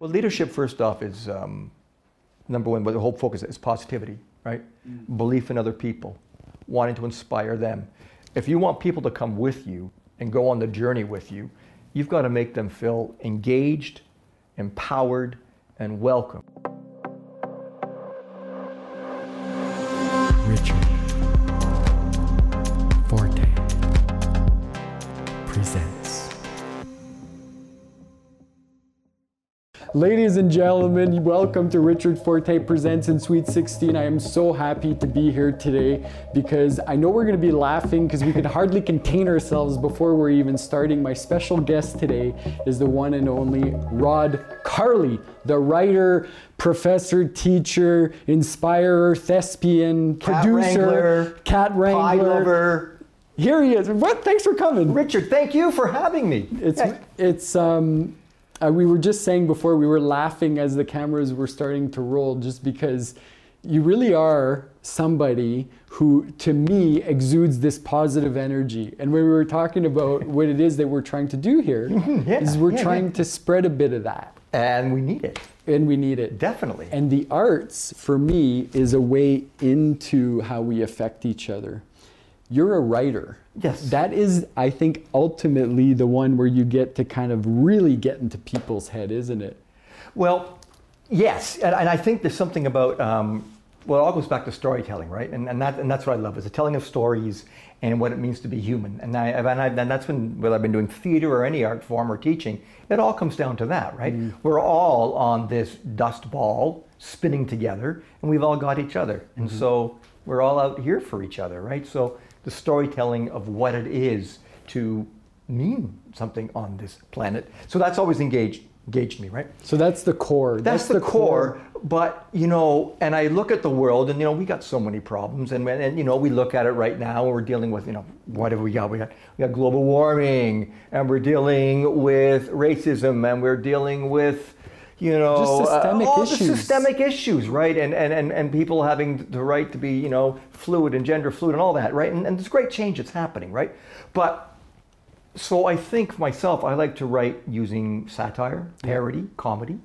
Well, leadership, first off, is um, number one, but the whole focus is positivity, right? Mm. Belief in other people, wanting to inspire them. If you want people to come with you and go on the journey with you, you've got to make them feel engaged, empowered, and welcome. Ladies and gentlemen, welcome to Richard Fortin Presents in Sweet 16. I am so happy to be here today because I know we're going to be laughing because we could hardly contain ourselves before we're even starting. My special guest today is the one and only Rod Carley, the writer, professor, teacher, inspirer, thespian, cat producer, wrangler, cat wrangler. Here he is. What? Thanks for coming. Richard, thank you for having me. It's, hey. it's, um, uh, we were just saying before, we were laughing as the cameras were starting to roll just because you really are somebody who, to me, exudes this positive energy. And when we were talking about what it is that we're trying to do here, yeah, is we're yeah, trying yeah. to spread a bit of that. And we need it. And we need it. Definitely. And the arts, for me, is a way into how we affect each other. You're a writer. Yes. That is, I think, ultimately the one where you get to kind of really get into people's head, isn't it? Well, yes. And, and I think there's something about, um, well, it all goes back to storytelling, right? And, and, that, and that's what I love, is the telling of stories and what it means to be human. And, I, and, I, and that's when, whether I've been doing theater or any art form or teaching, it all comes down to that, right? Mm. We're all on this dust ball spinning together, and we've all got each other. And mm-hmm. so we're all out here for each other, right? So the storytelling of what it is to mean something on this planet. So that's always engaged engaged me, right? So that's the core. That's, that's the, the core, core, But you know, and I look at the world, and you know, we got so many problems, and and you know, we look at it right now, and we're dealing with you know, what have we got? We got we got global warming, and we're dealing with racism, and we're dealing with you know, uh, all issues. the systemic issues, right? And, and, and, and people having the right to be, you know, fluid and gender fluid and all that, right? And, and there's great change that's happening, right? But so I think myself, I like to write using satire, parody, comedy,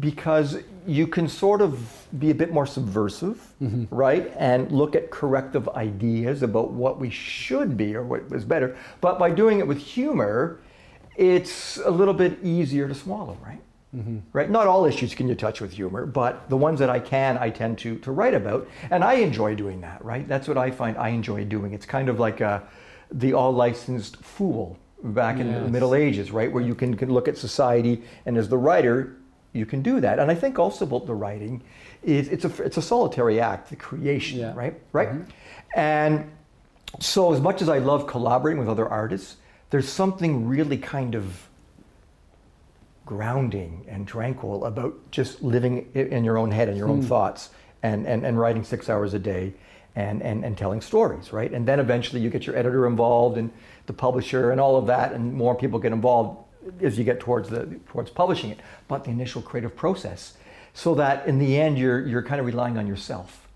because you can sort of be a bit more subversive, mm-hmm. right? And look at corrective ideas about what we should be or what was better. But by doing it with humor, it's a little bit easier to swallow, right? Mm-hmm. Right? Not all issues can you touch with humor, but the ones that I can, I tend to to write about, and I enjoy doing that. Right? That's what I find I enjoy doing. It's kind of like a, the all licensed fool back yes. in the Middle Ages, right? Where you can, can look at society, and as the writer, you can do that. And I think also about the writing is it's a it's a solitary act, the creation, yeah. right? Right? Mm-hmm. And so, as much as I love collaborating with other artists, there's something really kind of grounding and tranquil about just living in your own head and your own hmm. thoughts and, and, and writing six hours a day and, and, and telling stories, right? And then eventually you get your editor involved and the publisher and all of that, and more people get involved as you get towards the towards publishing it. But the initial creative process, so that in the end you're you're kind of relying on yourself,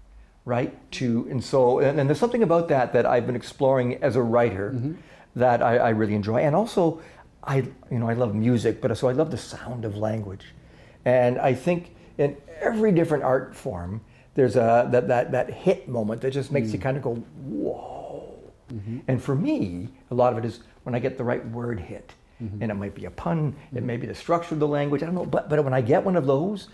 right? To and so and, and there's something about that that I've been exploring as a writer mm-hmm. that I, I really enjoy, and also I, you know, I love music, but so I love the sound of language. And I think in every different art form, there's a that that, that hit moment that just makes mm. you kind of go, whoa. Mm-hmm. And for me, a lot of it is when I get the right word hit. Mm-hmm. And it might be a pun, it mm-hmm. may be the structure of the language, I don't know. But, but when I get one of those,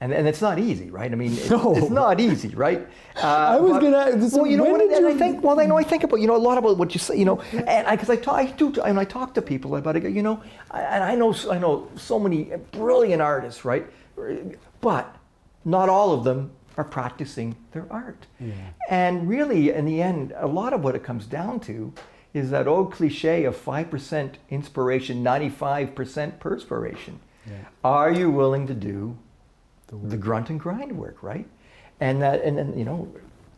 and, and it's not easy, right? I mean, it, no. it's not easy, right? Uh, I was gonna. So well, you know what? And you... I think, well, I know I think about, you know, a lot about what you say, you know, and because I, I, talk, I do, and I talk to people about it, you know, and I know, I know so many brilliant artists, right? But not all of them are practicing their art. Yeah. And really, in the end, a lot of what it comes down to is that old cliche of 5% inspiration, 95% perspiration. Yeah. Are you willing to do the, the grunt and grind work, right? And that, and then you know,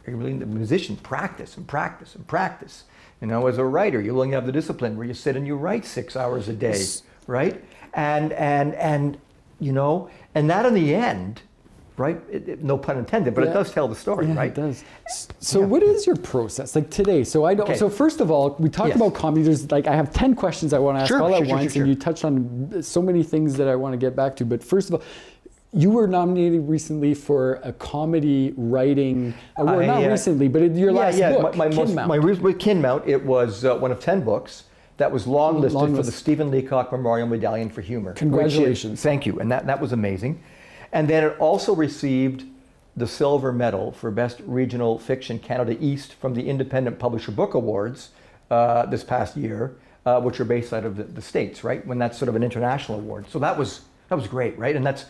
really the musician practice and practice and practice. You know, as a writer, you're willing to have the discipline where you sit and you write six hours a day, right? And and and you know, and that in the end right? It, it, no pun intended, but Yeah. it does tell the story, Yeah, right? it does. So, what is your process like today? So, I don't. Okay. So, first of all, we talked Yes. about comedy. There's like I have ten questions I want to ask Sure, all sure, at sure, once, and you touched on so many things that I want to get back to. But first of all. You were nominated recently for a comedy writing award. I, Not uh, recently, but in your yeah, last yeah. book, my, my most, Kinmount. my re- with Kinmount, it was uh, one of ten books that was long listed for the Stephen Leacock Memorial Medallion for Humor. which is- Congratulations. thank you, and that that was amazing. And then it also received the silver medal for best regional fiction Canada East from the Independent Publisher Book Awards uh, this past year, uh, which are based out of the, the states, right? When that's sort of an international award, so that was that was great, right? And that's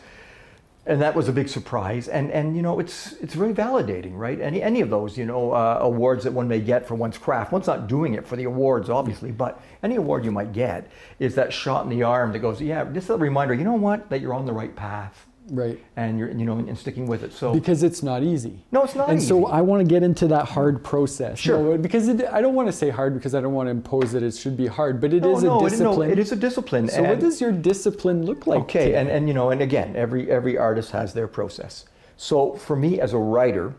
and that was a big surprise. And and you know, it's it's very validating, right? Any any of those, you know, uh, awards that one may get for one's craft. One's not doing it for the awards, obviously, but any award you might get is that shot in the arm that goes, yeah, just a reminder. You know what? That you're on the right path, right. and you're you know, and sticking with it. So Because it's not easy. no, it's not and so. I want to get into that hard process. Sure. No, because it, I don't want to say hard because I don't want to impose that it should be hard, but it no, is no, a it- discipline. no, it is a discipline. So what does your discipline look like? Okay, today? and, and you know, and again, every every artist has their process. So for me as a writer,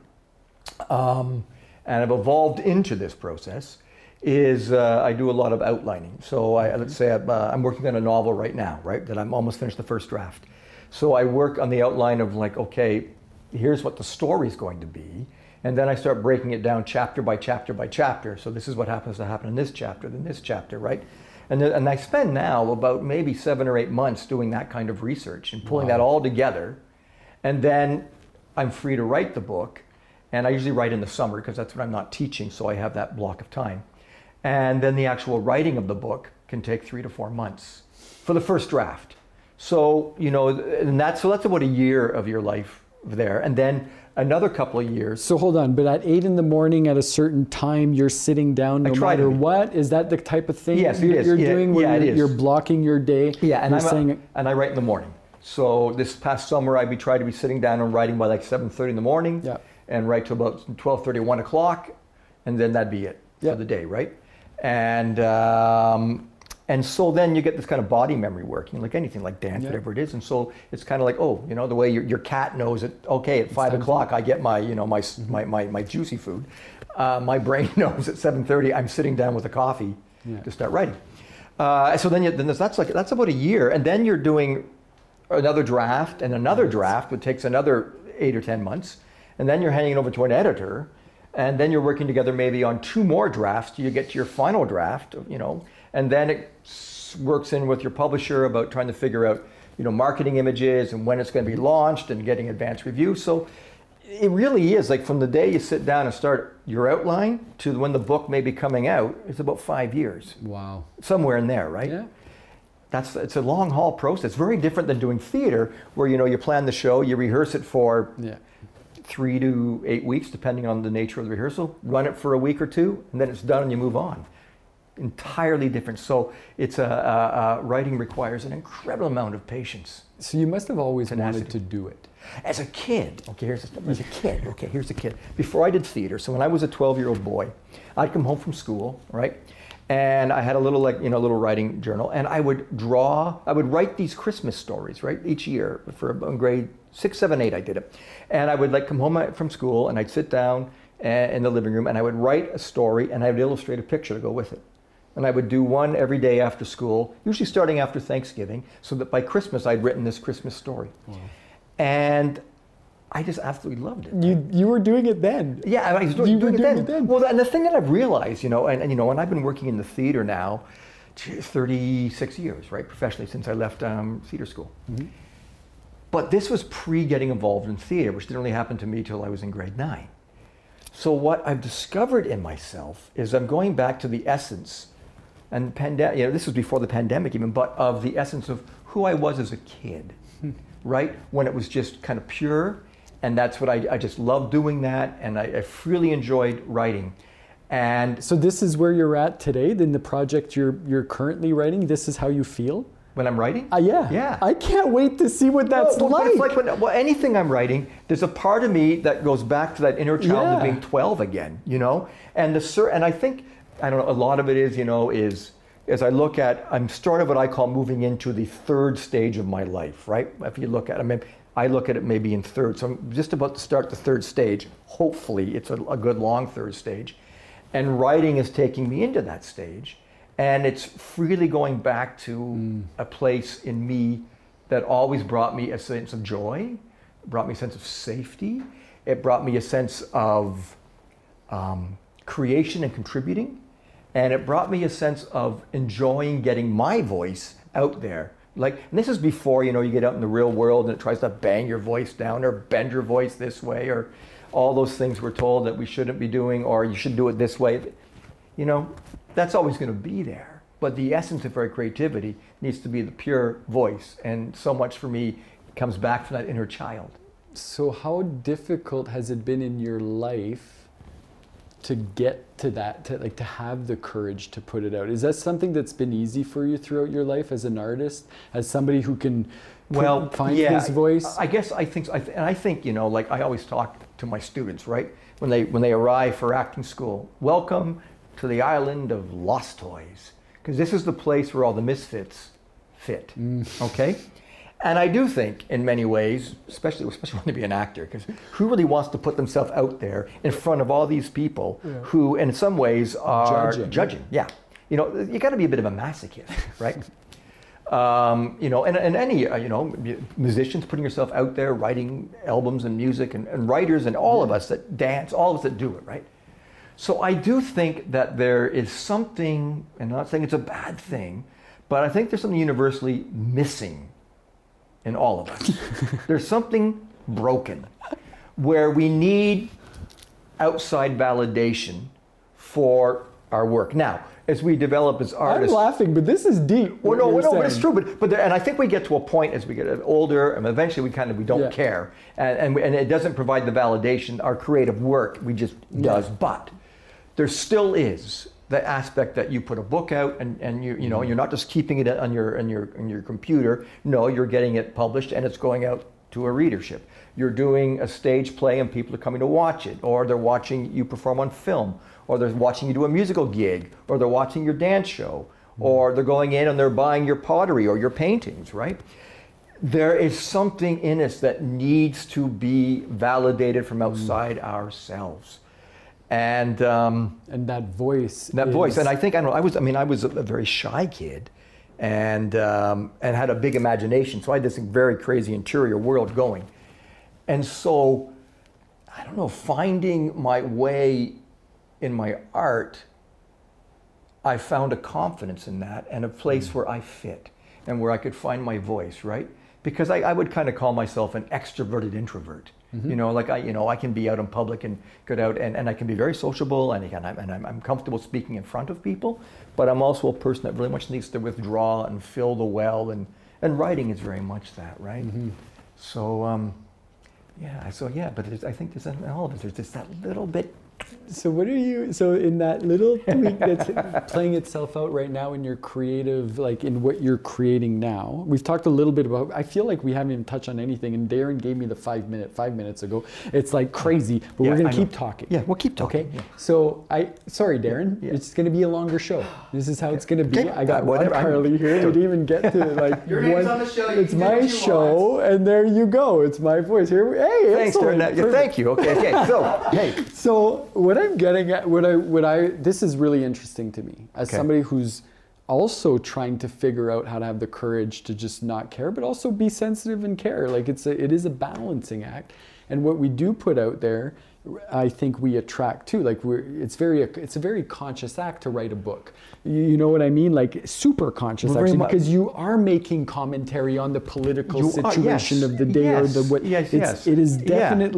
um, and I've evolved into this process, is uh, I do a lot of outlining. So I, let's say I'm, uh, I'm working on a novel right now, right? That I'm almost finished the first draft. So I work on the outline of like, okay, here's what the story's going to be. And then I start breaking it down chapter by chapter by chapter. So this is what happens to happen in this chapter, then this chapter, right? And, then, and I spend now about maybe seven or eight months doing that kind of research and pulling that all together. And then I'm free to write the book. And I usually write in the summer because that's when I'm not teaching, so I have that block of time. And then the actual writing of the book can take three to four months for the first draft. So, you know, and that's, so that's about a year of your life there. And then another couple of years. So hold on, but at eight in the morning at a certain time, you're sitting down no try to matter what. Is that the type of thing Yes, you're, you're Yeah, doing where yeah, it you're, is. you're blocking your day? Yeah, and I'm a- saying, and I write in the morning. So this past summer, I'd be trying to be sitting down and writing by like 7:30 in the morning, Yeah. and write to about 12:30, 1 o'clock, and then that'd be it Yeah. for the day, right? And um, and so then you get this kind of body memory working, like anything, like dance, Yeah. whatever it is. And so it's kind of like, oh, you know, the way your, your cat knows it. Okay, at five o'clock, I get my, you know, my my, my, my juicy food. Uh, my brain knows at 7:30, I'm sitting down with a coffee Yeah. to start writing. Uh, so then, you, then that's like that's about a year, and then you're doing another draft and another draft, which takes another eight or ten months, and then you're handing it over to an editor, and then you're working together maybe on two more drafts. You get to your final draft, you know, and then it works in with your publisher about trying to figure out, you know, marketing images and when it's going to be launched and getting advanced review. So it really is like from the day you sit down and start your outline to when the book may be coming out, it's about five years, wow. somewhere in there, right? Yeah. That's it's a long haul process. Very different than doing theater, where you know you plan the show, you rehearse it for Yeah. three to eight weeks, depending on the nature of the rehearsal. Run it for a week or two, and then it's done, and you move on. Entirely different. So it's a, a, a writing requires an incredible amount of patience. So you must have always wanted to do it. As a kid, okay, here's a, as a kid, okay, here's a kid. Before I did theater, so when I was a 12-year-old boy, I'd come home from school, right, and I had a little like you know little writing journal, and I would draw, I would write these Christmas stories, right, each year for grade six, seven, eight, I did it, and I would like come home uh, from school, and I'd sit down uh, in the living room, and I would write a story, and I would illustrate a picture to go with it. And I would do one every day after school, usually starting after Thanksgiving, so that by Christmas I'd written this Christmas story. And I just absolutely loved it. You you were doing it then. Yeah, I was doing, doing, it, doing then. it then. Well, and the thing that I've realized, you know, and, and you know, and I've been working in the theater now, 36 years, right, professionally since I left um, theater school. Mm-hmm. But this was pre getting involved in theater, which didn't really happen to me till I was in grade nine. So what I've discovered in myself is I'm going back to the essence, and pandemic. You know, this was before the pandemic even, but of the essence of who I was as a kid, right? When it was just kind of pure, and that's what I, I just loved doing that, and I, I really enjoyed writing. And So this is where you're at today. Then the project you're you're currently writing. This is how you feel. when I'm writing, Uh, yeah. yeah, I can't wait to see what that's well, like. It's like when, well, anything I'm writing, there's a part of me that goes back to that inner child Yeah. of being 12 again, you know? And the and I think, I don't know, a lot of it is, you know, is as I look at, I'm sort of what I call moving into the third stage of my life, right? If you look at, I mean, I look at it maybe in third. So I'm just about to start the third stage. Hopefully, it's a, a good long third stage. And writing is taking me into that stage. And it's freely going back to a place in me that always brought me a sense of joy, brought me a sense of safety. It brought me a sense of um, creation and contributing. And it brought me a sense of enjoying getting my voice out there. Like, and this is before, you know, you get out in the real world and it tries to bang your voice down or bend your voice this way or all those things we're told that we shouldn't be doing or you should do it this way. You know, that's always going to be there. But the essence of our creativity needs to be the pure voice. And so much for me comes back from that inner child. So, how difficult has it been in your life to get to that, to like to have the courage to put it out? Is that something that's been easy for you throughout your life as an artist, as somebody who can put- well find yeah, his voice? I guess I think, I th- and I think you know, like I always talk to my students, right? When they when they arrive for acting school, welcome to the island of lost toys, because this is the place where all the misfits fit. Mm. Okay. And I do think, in many ways, especially especially when to be an actor, because who really wants to put themselves out there in front of all these people who, in some ways, are Judging. judging. Yeah, you know, you got to be a bit of a masochist, right? um, you know, and, and any, uh, you know, musicians putting yourself out there, writing albums and music, and, and writers, and all of us that dance, all of us that do it, right? So I do think that there is something, and I'm not saying it's a bad thing, but I think there's something universally missing in all of us. there's something broken where we need outside validation for our work. Now, as we develop as artists. I'm laughing, but this is deep. well, no, no, but it's true. But, but there, and I think we get to a point as we get older, and eventually we kind of we don't Yeah. care, and and, and it doesn't provide the validation. Our creative work, we just does. But there still is the aspect that you put a book out, and, and you you know mm-hmm. you're not just keeping it on your on your on your computer. No, you're getting it published, and it's going out to a readership. You're doing a stage play, and people are coming to watch it, or they're watching you perform on film, or they're watching you do a musical gig, or they're watching your dance show, mm-hmm. or they're going in and they're buying your pottery or your paintings, right? There is something in us that needs to be validated from mm-hmm. outside ourselves. And um, And that voice. that is- voice, and I think I don't know. I was, I mean, I was a, a very shy kid, and um, and had a big imagination. So I had this very crazy interior world going, and so I don't know, finding my way in my art. I found a confidence in that and a place where I fit and where I could find my voice, right? Because I, I would kind of call myself an extroverted introvert. You know, like I, you know, I can be out in public and get out and, and I can be very sociable and, and, I'm, and I'm, I'm comfortable speaking in front of people, but I'm also a person that really much needs to withdraw and fill the well and, and writing is very much that, right? So, um, yeah, so yeah, but I think there's in all of us, there's just that little bit So what are you? So in that little tweak that's playing itself out right now in your creative, like in what you're creating now. We've talked a little bit about. I feel like we haven't even touched on anything, and Darren gave me the five minute five minutes ago. It's like crazy, but Yeah, we're gonna I keep know. talking. Yeah, we'll keep talking. Okay. yeah. So I sorry, Darren. Yeah. It's gonna be a longer show. This is how it's gonna be. Okay. I got Uh, one. I'm- Carley here. We didn't even get to like Your name's one- on the show, you It's my what you show, and there you go. It's my voice. Here, hey, Thanks, excellent. Darren. Yeah, thank you. Okay, okay. So, hey, So what I'm getting at, what I, what I, this is really interesting to me as Okay. somebody who's also trying to figure out how to have the courage to just not care, but also be sensitive and care. Like it's a, it is a balancing act, and what we do put out there, I think we attract too. Like we're, it's very, it's a very conscious act to write a book. You, you know what I mean? Like super conscious actually, much. because you are making commentary on the political You are- situation yes, of the day or the what. yes, it's, yes. It is Yeah.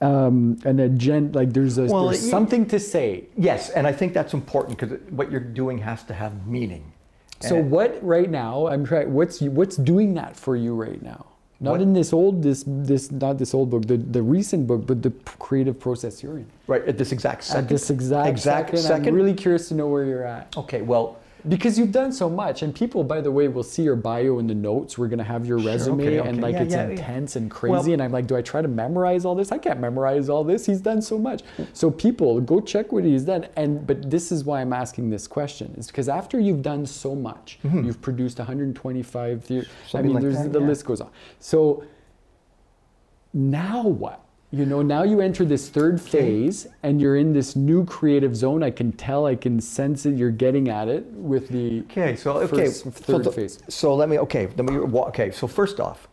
Um, an agenda. Like there's a Well, there's y- something to say. yes, and I think that's important because what you're doing has to have meaning. So And- what right now? I'm trying. What's what's doing that for you right now? Not What? in this old this this not this old book, the the recent book, but the creative process you're in. right at this exact second. At this exact, exact second, I'm really curious to know where you're at. Okay, well, Because you've done so much, and people, by the way, will see your bio in the notes. We're gonna have your resume, okay, okay. and like Yeah, it's yeah, yeah. intense and crazy. Well- and I'm like, do I try to memorize all this? I can't memorize all this. He's done so much. So people, go check what he's done. And but this is why I'm asking this question, is because after you've done so much, you've produced 125. The- I Mm-hmm. Mean, like there's that, the yeah. list goes on. So now what? You know, now you enter this third phase and you're in this new creative zone. I can tell, I can sense it. You're getting at it with the Okay, so okay, first, so, third so- phase. So let me okay, let me okay. So first off,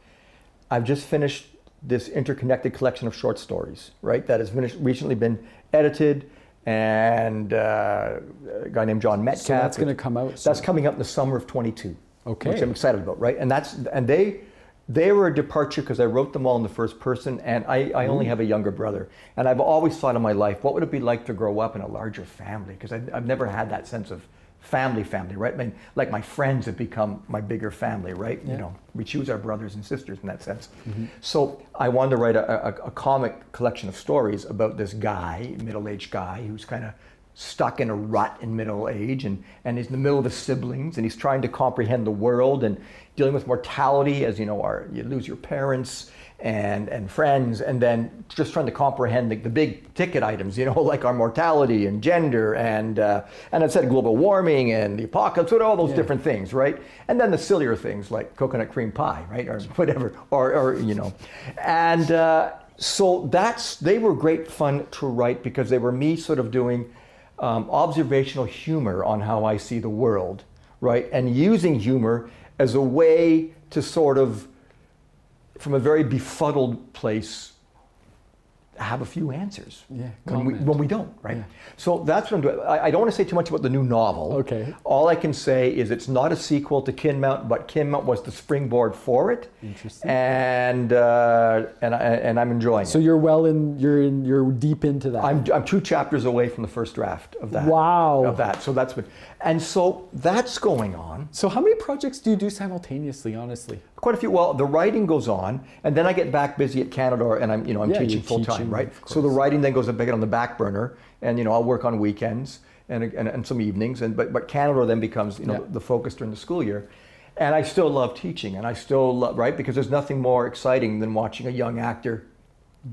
I've just finished this interconnected collection of short stories, right? That has finished, recently been edited, and uh, a guy named John Metcalf. So that's going to come out. That's coming up in the summer of 22. Okay. Which I'm excited about, right? And that's and they they were a departure because I wrote them all in the first person, and I, I only mm. have a younger brother, and I've always thought in my life, what would it be like to grow up in a larger family? Because I've, I've never had that sense of family, family, right? I mean, like my friends have become my bigger family, right? Yeah. You know, we choose our brothers and sisters in that sense. Mm-hmm. So I wanted to write a, a, a comic collection of stories about this guy, middle-aged guy, who's kind of stuck in a rut in middle age and, and he's in the middle of his siblings and he's trying to comprehend the world and dealing with mortality as you know our, you lose your parents and, and friends and then just trying to comprehend the, the big ticket items you know like our mortality and gender and uh, and I said global warming and the apocalypse what all those Yeah. different things right and then the sillier things like coconut cream pie right or whatever or, or you know and uh, so that's they were great fun to write because they were me sort of doing um, observational humor on how I see the world, right? And using humor as a way to sort of, from a very befuddled place, have a few answers. Yeah, when we, when we don't, right? Yeah. So that's what I'm doing. I, I don't want to say too much about the new novel. Okay. All I can say is it's not a sequel to Kinmount, but Kinmount was the springboard for it. Interesting. And uh, and I, and I'm enjoying So it. you're well in, you're in, you're deep into that. I'm, I'm two chapters away from the first draft of that. Wow. Of that. So that's been, and so that's going on. so how many projects do you do simultaneously, honestly? Quite a few. Well, the writing goes on, and then I get back busy at Canadore, and I'm, you know, I'm Yeah, teaching full time, right? So the writing then goes a bit on the back burner, and you know, I'll work on weekends and, and, and some evenings, and but but Canadore then becomes, you know, Yeah. the focus during the school year. And I still love teaching, and I still love, right? Because there's nothing more exciting than watching a young actor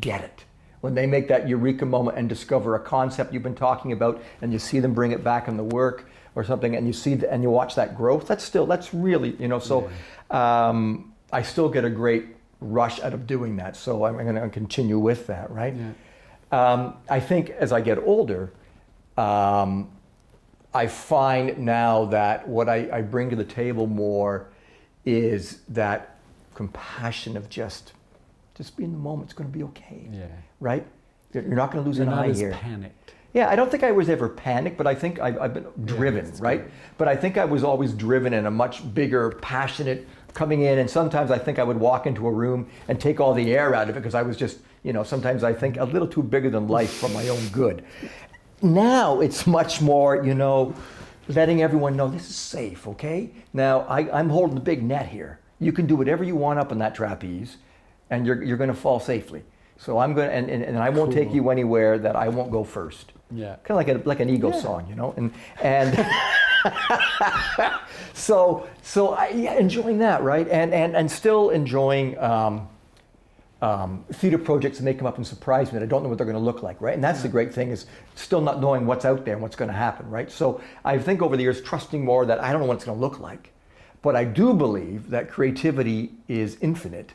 get it. When they make that eureka moment and discover a concept you've been talking about, and you see them bring it back in the work or something, and you see the, and you watch that growth. That's still that's really you know. So um, I still get a great rush out of doing that. So I'm going to continue with that, right? Um, I think as I get older, um, I find now that what I, I bring to the table more is that compassion of just just be in the moment. It's going to be okay, Yeah. right? You're not going to lose You're an not eye as here. panicked. Yeah, I don't think I was ever panicked, but I think I've, I've been driven, that's right? good. But I think I was always driven in a much bigger, passionate coming in. And sometimes I think I would walk into a room and take all the air out of it because I was just, you know, sometimes I think a little too bigger than life for my own good. Now it's much more, you know, letting everyone know this is safe, okay? Now I, I'm holding the big net here. You can do whatever you want up on that trapeze, and you're, you're going to fall safely. So I'm going to, and, and, and I won't take you anywhere that I won't go first Yeah. kind of like a, like an ego Yeah. song, you know, and and so so I, yeah, enjoying that, right, and and and still enjoying um, um, theater projects and they come up and surprise me. and I don't know what they're going to look like, right, and that's the great thing is still not knowing what's out there and what's going to happen, right. So I think over the years trusting more that I don't know what it's going to look like, but I do believe that creativity is infinite,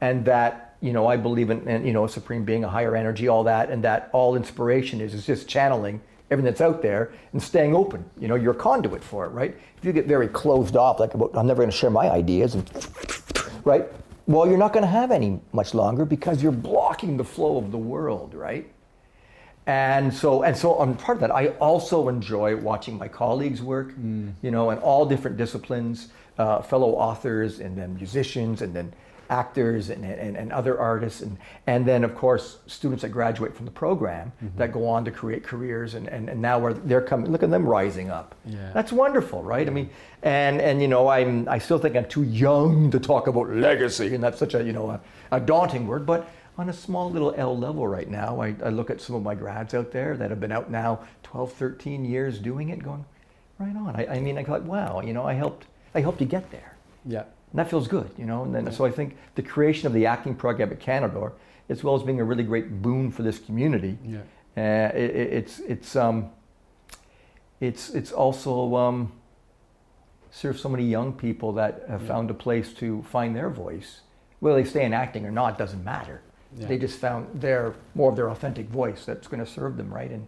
and that you know I believe in, in you know a supreme being, a higher energy, all that, and that all inspiration is is just channeling everything that's out there and staying open. You know, you're a conduit for it, right? If you get very closed off, like about, I'm never going to share my ideas, and right? Well, you're not going to have any much longer because you're blocking the flow of the world, right? And so, and so, on part of that, I also enjoy watching my colleagues work, you know, in all different disciplines, uh, fellow authors, and then musicians, and then actors, and, and, and other artists, and, and then, of course, students that graduate from the program mm-hmm. that go on to create careers, and, and, and now are, they're coming, look at them rising up. Yeah. That's wonderful, right? I mean, and, and, you know, I'm, I still think I'm too young to talk about legacy, and that's such a, you know, a, a daunting word, but on a small little L level right now, I, I look at some of my grads out there that have been out now 12, 13 years doing it, going, right on. I, I mean, I thought, wow, you know, I helped, I helped you get there. Yeah. And that feels good, you know. And then, so I think the creation of the acting program at Canadore, as well as being a really great boon for this community, Yeah. uh, it, it- it's it's um, it's it's also um, serves so many young people that have Yeah. found a place to find their voice. Whether they stay in acting or not doesn't matter. Yeah. They just found their more of their authentic voice that's going to serve them right, and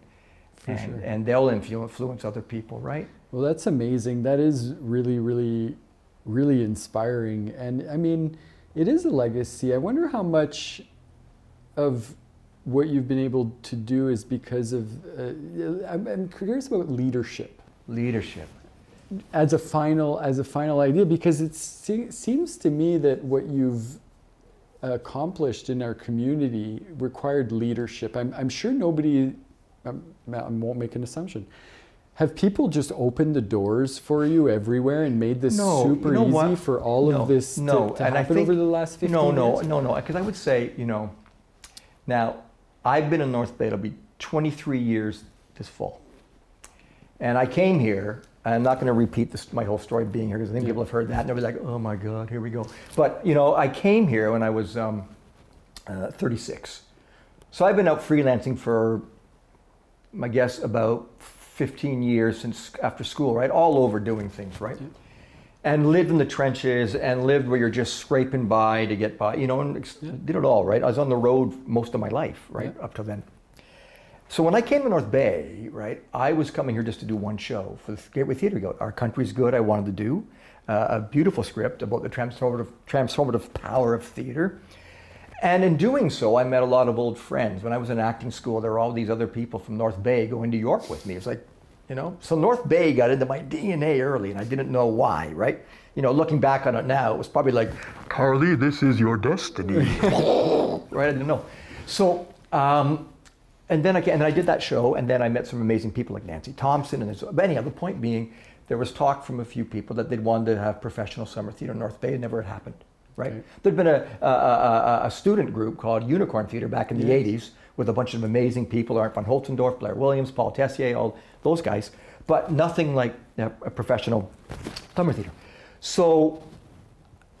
and, sure. and they'll influence other people, right? Well, that's amazing. That is really, really, really inspiring. And I mean, it is a legacy. I wonder how much of what you've been able to do is because of. Uh, I'm, I'm curious about leadership Leadership. as a final as a final idea because it se- seems to me that what you've accomplished in our community required leadership. I'm, I'm sure nobody. um, I won't make an assumption. Have people just opened the doors for you everywhere and made this No, super you know easy what? for all No, of this to, no, to and I happen think- over the last 15 No, no, years? no, no. Because I would say, you know, now I've been in North Bay. It'll be 23 years this fall, and I came here. I'm not going to repeat this, my whole story of being here because I think Yeah. people have heard that and they'll be like, "Oh my God, here we go." But you know, I came here when I was um, uh, 36, so I've been out freelancing for, I guess, about 15 years since after school, right? All over doing things, right? Yeah. and lived in the trenches and lived where you're just scraping by to get by, you know, and Yeah. did it all, right? I was on the road most of my life, right, Yeah. up to then. So when I came to North Bay, right, I was coming here just to do one show for the Gateway Theatre Guild. Our Country's Good, I wanted to do. Uh, a beautiful script about the transformative, transformative power of theater. And in doing so, I met a lot of old friends. When I was in acting school, there were all these other people from North Bay going to York with me. It's like, you know, so North Bay got into my DNA early, and I didn't know why, right? You know, looking back on it now, it was probably like, Carley, this is your destiny, right? I didn't know. So, um, and then I and I did that show, and then I met some amazing people like Nancy Thompson, and there's, but anyhow, the point being, there was talk from a few people that they'd wanted to have professional summer theater in North Bay. It never had happened, right? Okay. There'd been a, a, a, a student group called Unicorn Theater back in the Yes. 80s with a bunch of amazing people, Art von Holzendorf, Blair Williams, Paul Tessier, all those guys, but nothing like a, professional summer theater. So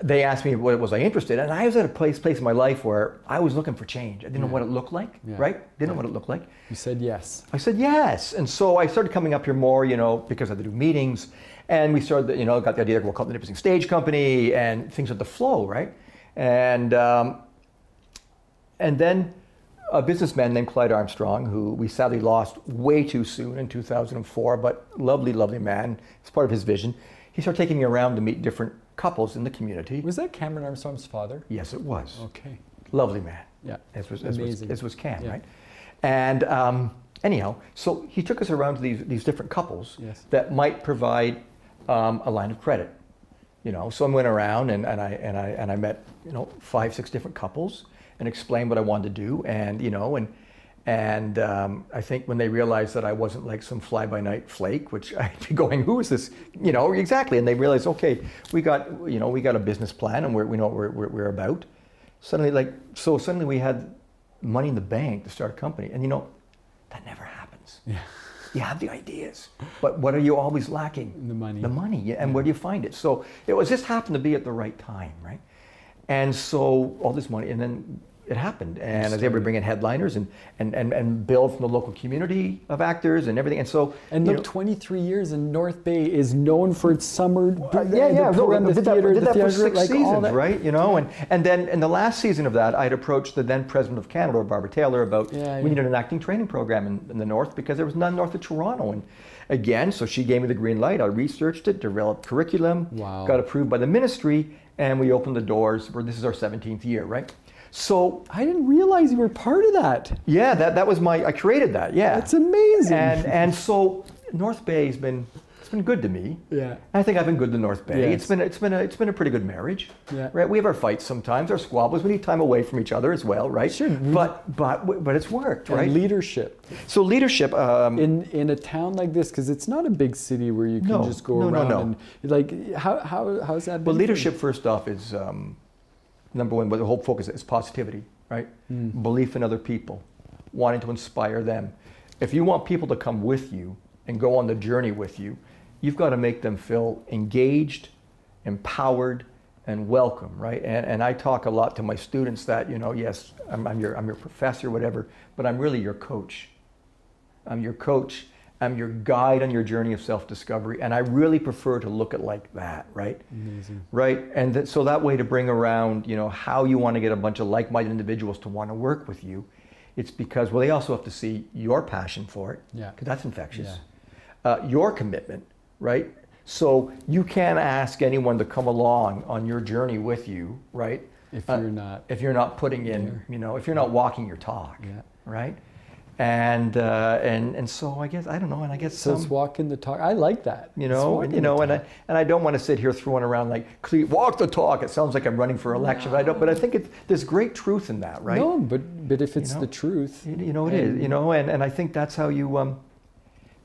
they asked me what was I interested in, and I was at a place place in my life where I was looking for change. I didn't know what it looked like, Yeah. right? Didn't know what it looked like. You said yes. I said yes, and so I started coming up here more, you know, because I had to do meetings, and we started, you know, got the idea that we'll call it the Nipissing Stage Company, and things had to flow, right? And um, and then a businessman named Clyde Armstrong, who we sadly lost way too soon in 2004, but lovely, lovely man. It's part of his vision. He started taking me around to meet different couples in the community. Was that Cameron Armstrong's father? Yes, it was. Okay. Lovely man. Yeah. As was, as was, Amazing. as was Cam, Yeah. right? And um, anyhow, so he took us around to these, these different couples Yes. that might provide um, a line of credit. You know, so I went around and, and, I, and, I, and I met, you know, five, six different couples and explained what I wanted to do. And, you know, and, and um, I think when they realized that I wasn't like some fly-by-night flake, which I'd be going, who is this? You know, exactly. And they realized, okay, we got, you know, we got a business plan and we know what we're, we're, we're about. Suddenly, like, so suddenly we had money in the bank to start a company. And you know, that never happens. Yeah. You have the ideas, but what are you always lacking? The money. The money, yeah, and where do you find it? So it was just happened to be at the right time, right? And so all this money, and then it happened. And I was able to bring in headliners and, and, and, and build from the local community of actors and everything. And so, And look, know, 23 years in North Bay is known for its summer. Yeah, yeah, the no, program, I the did that, theater, I did the that for six like seasons, that. right? You know, and and then in the last season of that, I'd approached the then president of Canadore, Barbara Taylor, about Yeah, we yeah. needed an acting training program in, in the north because there was none north of Toronto. And again, so she gave me the green light. I researched it, developed curriculum, Wow. got approved by the ministry, and we opened the doors. Where this is our 17th year, right? So I didn't realize you were part of that. yeah, that that was my I created that. Yeah, That's amazing. and and so North Bay's been it's been good to me. Yeah. I think I've been good to North Bay. Yes. It's been it's been a it's been a pretty good marriage. Yeah. Right. We have our fights sometimes, our squabbles. We need time away from each other as well, right? Sure. But but but it's worked, And right? leadership so leadership. Um, in in a town like this because it's not a big city where you can No, just go no, no, around no. and like how how how's that? well, leadership first off is um, number one. But the whole focus is positivity, right? Mm. Belief in other people, wanting to inspire them. If you want people to come with you and go on the journey with you, you've got to make them feel engaged, empowered, and welcome, right? And, and I talk a lot to my students that, you know, yes, I'm, I'm, your, I'm your professor, whatever, but I'm really your coach. I'm your coach. I'm your guide on your journey of self-discovery, and I really prefer to look at like that, right? Amazing. Right, and th- so that way to bring around, you know, how you want to get a bunch of like-minded individuals to want to work with you, it's because well, they also have to see your passion for it, Yeah. because that's infectious. Uh, your commitment, right? So you can't ask anyone to come along on your journey with you, right? If Uh, you're not, if you're not putting in, There. you know, if you're not walking your talk, Yeah. right? And uh, and and so I guess I don't know, and I guess so some, it's walking the talk. I like that. you know, you know, and I, and I don't want to sit here throwing around like walk the talk. It sounds like I'm running for election, but I don't. But I think it's, there's great truth in that, right? No, but but if it's know? the truth, You, you know it is. and- You know, and, and I think that's how you. Um,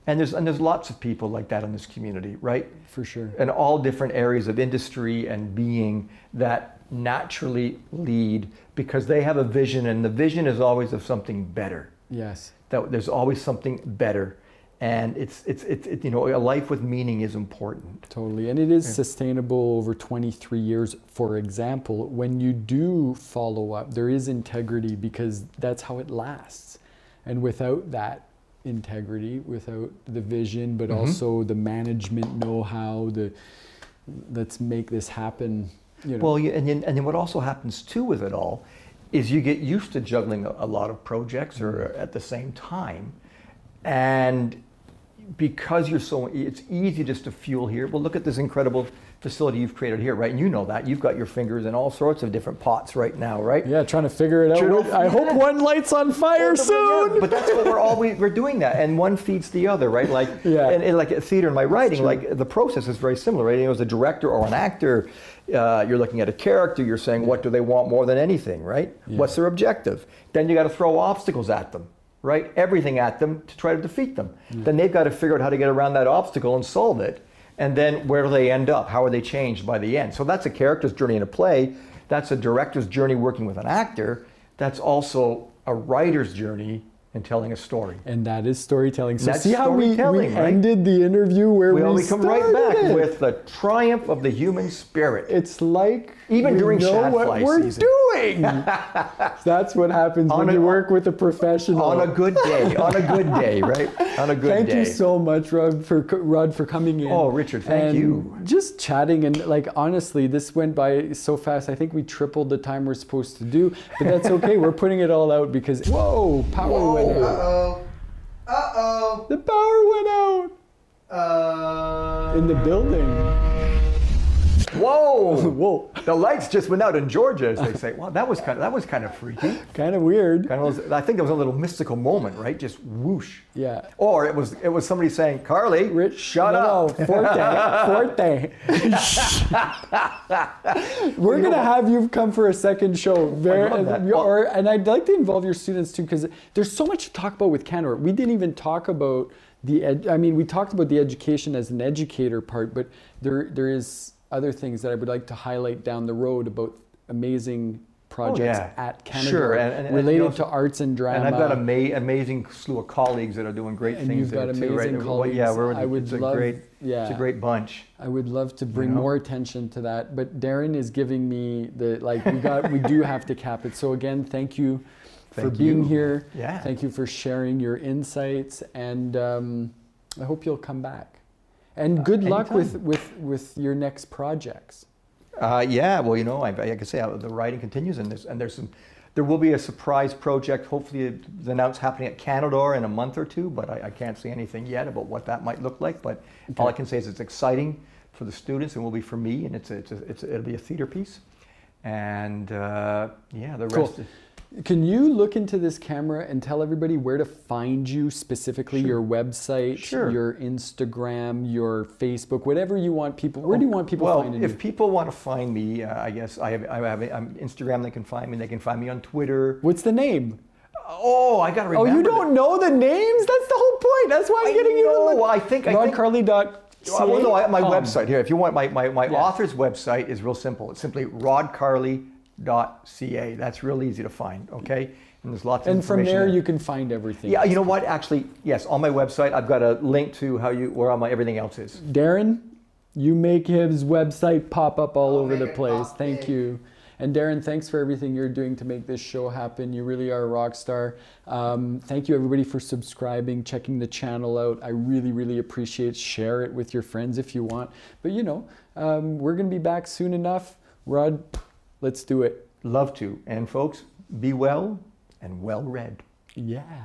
and there's and there's lots of people like that in this community, right? for sure. In all different areas of industry and being that naturally lead because they have a vision, and the vision is always of something better. Yes. That there's always something better, and it's it's it's it, you know a life with meaning is important. Totally. And it is sustainable over 23 years. For example, when you do follow up, there is integrity because that's how it lasts. And without that integrity, without the vision, but Mhm. also the management know how, the let's make this happen, you know. Well, you, and then, and then what also happens too with it all is you get used to juggling a, a lot of projects or mm-hmm. at the same time, and because you're so, it's easy just to fuel here. Well, look at this incredible facility you've created here, right? And you know that you've got your fingers in all sorts of different pots right now, right? yeah, trying to figure it out. Sure, I hope one light's on fire Well, soon. But that's what we're always we're doing that, and one feeds the other, right? Like, Yeah. and, and like at theater and my writing, like the process is very similar, right? You know, as a director or an actor, uh, you're looking at a character, you're saying, what do they want more than anything, right? Yeah. What's their objective? Then you got to throw obstacles at them, right? Everything at them to try to defeat them. Then they've got to figure out how to get around that obstacle and solve it. And then where do they end up? How are they changed by the end? So that's a character's journey in a play. That's a director's journey working with an actor. That's also a writer's journey in telling a story. And that is storytelling. So That's see how we, we right? ended the interview where We, we, we come right back it. with the triumph of the human spirit. It's like Even we during know what shadfly we're season. doing. That's what happens On when a- you work with a professional. on a good day, on a good day, right? On a good Thank day. Thank you so much, Rod, for Rod for coming in. Oh, Richard, thank and you. Just chatting and like honestly, this went by so fast. I think we tripled the time we're supposed to do, but that's okay. we're putting it all out because whoa, power went out. Uh-oh. Uh-oh. The power went out Uh. in the building. Whoa! Whoa, the lights just went out in Georgia, as they say. Wow, that was kind of, that was kind of freaky. kind of weird. Kind of, was- I think there was a little mystical moment, right? Just whoosh. Yeah. Or it was it was somebody saying, "Carley, Rich, shut no, up." No, forte, forte. We're gonna have you come for a second show. Very, love that. you and I'd like to involve your students too, because there's so much to talk about with Canadore. We didn't even talk about the. Ed, I mean, we talked about the education as an educator part, but there there is other things that I would like to highlight down the road about amazing projects Oh, yeah. at Canadore Sure, and- and- and, related you know, to arts and drama. And I've got an ama- amazing slew of colleagues that are doing great And things you've there got too, right? amazing Well, Yeah, we're I would it's a love- great, it's a great bunch. I would love to bring know? more attention to that, but Darren is giving me the like we got we do have to cap it. So again, thank you for being you. here. Yeah. Thank you for sharing your insights, and um, I hope you'll come back. And good luck with, with with your next projects. Uh, yeah, well, you know, I, like I say, uh, the writing continues, and there's and there's some. There will be a surprise project, hopefully the announced happening at Canadore in a month or two, but I, I can't say anything yet about what that might look like. But all I can say is it's exciting for the students and will be for me, and it's a, it's, a, it's a, it'll be a theater piece, and uh, yeah, the Cool. rest. Can you look into this camera and tell everybody where to find you specifically? Sure. Your website, Sure. your Instagram, your Facebook, whatever you want people. Where do you want people well, finding if you? people want to find me, uh, I guess I have, I have I'm Instagram. They can find me. They can find me on Twitter. What's the name? Oh, I got to remember. Oh, you don't know the names? That's the whole point. That's why I'm I getting you to know, look. I think- I think- RodCarley.ca. Well, no, I, my Com. website here. If you want my, my, my Yeah. author's website is real simple. It's simply rodcarley.ca. That's real easy to find. Okay. And there's lots of And from information there, you can find everything. Yeah, you know what? Actually, yes, on my website, I've got a link to how you where all my everything else is. Darren, you make his website pop up all I'll over the place. pop Thank big. you. And Darren, thanks for everything you're doing to make this show happen. You really are a rock star. Um, thank you, everybody, for subscribing, checking the channel out. I really, really appreciate it. Share it with your friends if you want. But you know, um, we're going to be back soon enough. Rod, let's do it. Love to. And folks, be well and well read. Yeah.